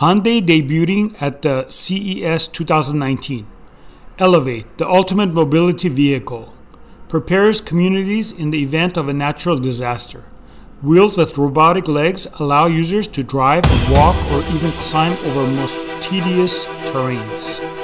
Hyundai debuting at the CES 2019. Elevate, the ultimate mobility vehicle, prepares communities in the event of a natural disaster. Wheels with robotic legs allow users to drive, walk, or even climb over most tedious terrains.